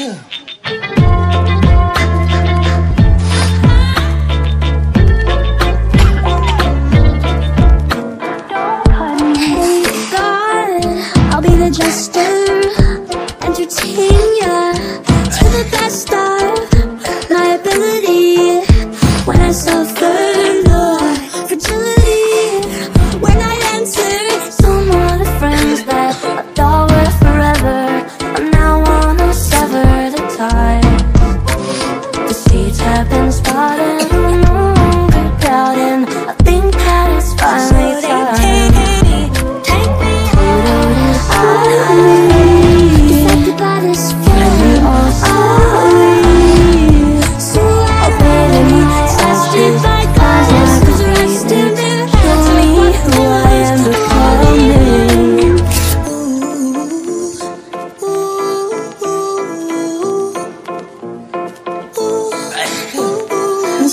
God, I'll be the jester, entertain.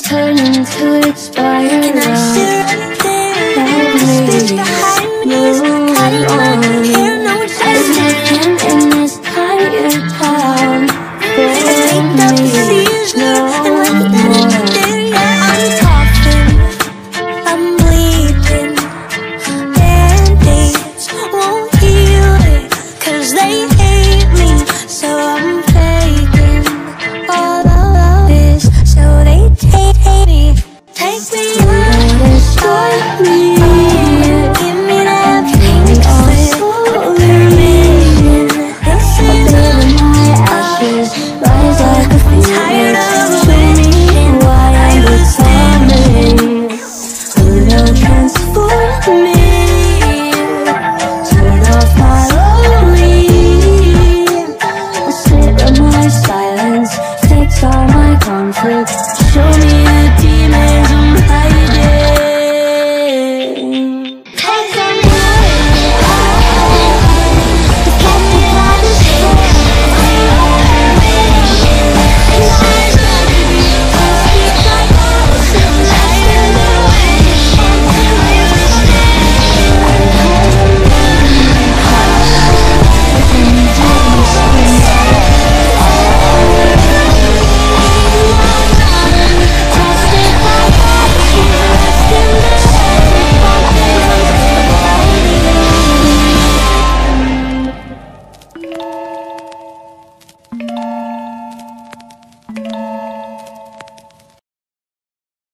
turn into expired love. It's all my conflicts